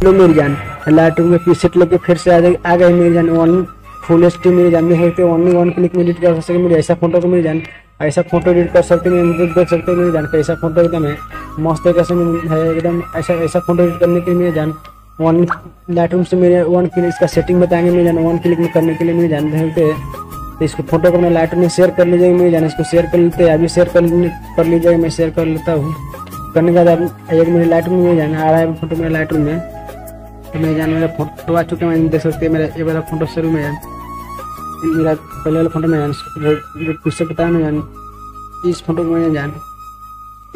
लो मेरी जान light room में पीसेट लेके फिर से आ जाए आ गए मेरी जान वन फुल एच डी मेरी जान देख सकते हो ओनली वन क्लिक में एडिट कर सकते मेरे ऐसा फ़ोटो को मेरी जान ऐसा फ़ोटो एडिट कर सकते हैं देख सकते हो जान कैसा फ़ोटो एकदम है मस्त तरीके से है एकदम ऐसा ऐसा फ़ोटो एडिट करने के लिए जान वन लाइट रूम से मेरे वन क्लिक इसका सेटिंग बताएँगे मेरी जान वन क्लिक में करने के लिए मेरी जान देख सकते हैं तो इसको फ़ोटो को मैं लाइट में शेयर कर लीजिएगा मेरी जान इसको शेयर कर लेते हैं अभी शेयर कर कर लीजिएगा मैं शेयर कर लेता हूँ करने के बाद अब एक मेरे लाइट में जाना आ रहा है फ़ोटो मेरे लाइट में तो मैं जान मेरा फ़ोटो आ चुका है देख सकते हैं, मेरा ये वाला फ़ोटो शुरू में जान मेरा पहले वाला फ़ोटो में जान जो पीछे बताया मैं जान इस फ़ोटो को मैं जान,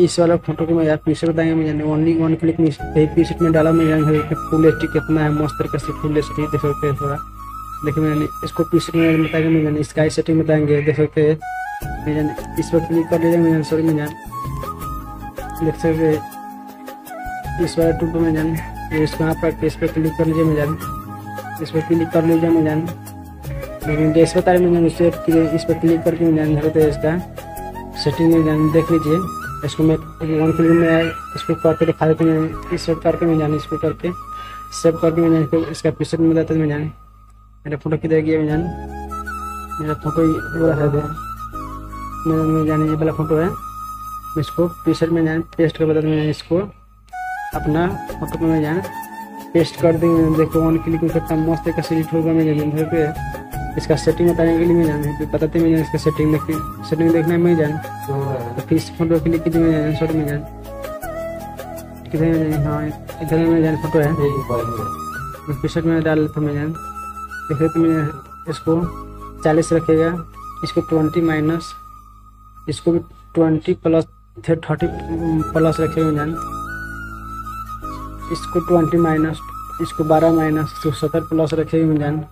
इस वाला फ़ोटो को मैं यार पीछे बताएँगे मैं जान ओनली वन क्लिक में यही पीछे में डाला मैं जान फुल एच कितना है, मस्त तरीके से फुल एच देख सकते हैं थोड़ा। देखिए मैंने इसको पीछे में बताएँगे मैं जान स्काई सेटिंग बताएँगे, देख सकते हैं। मैं जान, इस पर क्लिक कर लीजिए मैं सॉरी मैं जान, देख सकते हैं। इस वाले पर मैं जान। इस पर पर इस पर क्लिक कर लीजिए मैं जान। इस पर क्लिक कर लीजिए मैं जान। लेकिन जैसे बता रहे मैं इसे इस पर क्लिक करके मैं जान धरते इसका सेटिंग में जान देख लीजिए इसको मैं वन क्लिक में इसको करके दिखा देते हैं पर करके मैं जान इसको करके। सेव करके मैं जान इसका पीछे में जाता मैं जान। मेरा फ़ोटो किधर गया, मैं जान। मेरा फ़ोटो है मेरा मैं जाने, ये वाला फ़ोटो है। इसको पीछे में जान पेस्ट कर बताते मैं इसको। अपना फ़ोटो में जान पेस्ट कर देंगे देखो वन क्लिक में कितना मस्त का सिलेक्ट होगा मैं जान पे। इसका सेटिंग बताने के लिए मैं जान बताते मैं जान इसका सेटिंग देख सेटिंग देखना मैं जान। तो फिर इस फ़ोटो क्लिक कीजिए मैं जान शॉर्ट में जान। किधर में जान हाँ इधर में जान फ़ोटो है। मैं। पीछे में डाल लेता मैं जान। देखिए तो मैं इसको चालीस रखेगा इसको ट्वेंटी माइनस इसको भी ट्वेंटी प्लस थर्टी प्लस रखेगा मैं जान। इसको ट्वेंटी माइनस, इसको बारह माइनस, इसको सत्तर प्लस रखेगी मैं जान।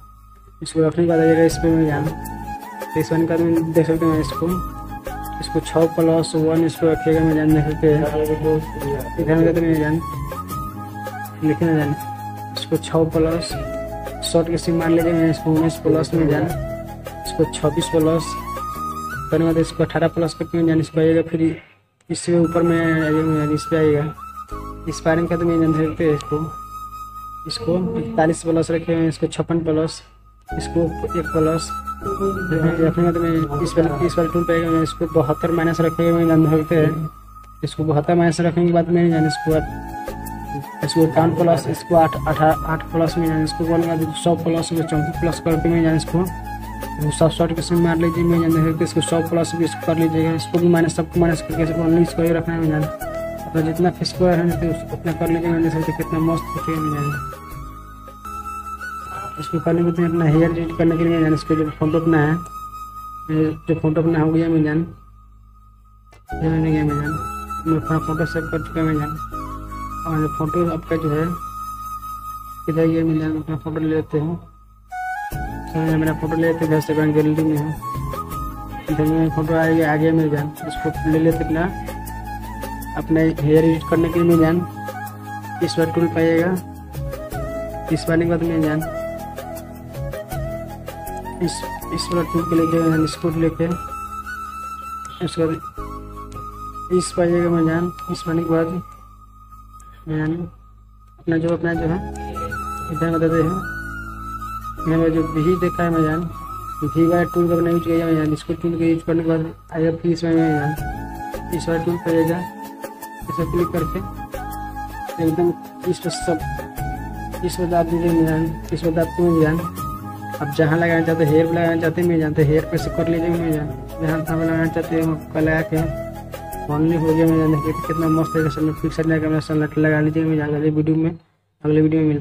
इसको रखने के आइएगा इस पर मैं जान। तो इस वन का देख सकते हैं इसको। इसको छः प्लस वन इसको रखिएगा मैं जान, देख सकते हैं। इधर में कहते मैं जान। लिखे ना जान। इसको छः प्लस, शॉर्ट के सिम मान लीजिए, इसको उन्नीस प्लस में जान। इसको छब्बीस प्लस, करने के बाद इसको अठारह प्लस करके मैं जान। इसको आइएगा फिर इससे ऊपर में आइएगा इस पर आइएगा एक्सपायरिंग का तो मैं जान सकते हैं इसको इसको इकतालीस प्लस रखे हुए हैं, इसको छप्पन प्लस, इसको एक प्लस। रखने का तो मैं इस वाले इस वाले टूल पे मैं इसको बहत्तर माइनस रखेंगे मैं जान सकते हैं इसको बहत्तर माइनस रखने के बाद मैं जान इसको इसको इक्यावन प्लस, इसको आठ अठारह आठ प्लस में जान इसको बोलूँगा सौ प्लस में चौंतीस प्लस करके मैं जान इसको सब शॉर्ट के मार लीजिए, मैं जान इसको सौ प्लस भी इसको कर लीजिएगा, इसको भी माइनस, सबको माइनस करके इसको ओनली इसको ही रखना है, मैं जान तो जितना फ़िश को है तो उतना कर लीजिए मैंने सोचा कितना मस्त फ़ोटो है जाने इसको करने के लिए अपना हेयर एडिट करने के लिए जान इसको जो फ़ोटो अपना है, जो फ़ोटो अपना हो गया मैं जान मैंने गया मैं जान मैं अपना फ़ोटो सेव कर चुका मैं जान और फ़ोटो आपका जो है इधर ये मैं जान अपना फ़ोटो ले लेते हैं। तो मेरा फ़ोटो ले लेते घर से गैलरी में है। इधर में फ़ोटो आएगा, आगे मेरे जान इसको ले लेते अपना। अपने हेयर एडिट करने के लिए मैं जान इस बार टूल पाइएगा। इस बार के बाद मैं जान इस इस वाला टूल के लेके इसको लेके उसके बाद इस पाइएगा मैं जान इस पाने के बाद मैं जान अपना जो अपना जो है, इधर बताते हैं मैंने जो भी देखा है मैं जान भी वाला टूल का अपना यूज़ किया मैं जान इसको टूल का यूज़ करने के बाद आएगा फिर इसमें जान इस वाला टूल पाइएगा। इसे क्लिक करके एकदम इस पर सब, इस पर दाब दीजिए मिजान इस पर आपको मिल मिजान आप जहाँ लगाना चाहते हेयर पर लगाना चाहते हैं, मैं जानते हेयर पर से कर लीजिए मिजान जहाँ तहाँ लगाना चाहते हैं वहाँ लगा के ऑनली हो गया, मैं जान कितना मस्त से फिक्सर लगा लगा लीजिए, मैं जान वीडियो में, अगले वीडियो में मिलते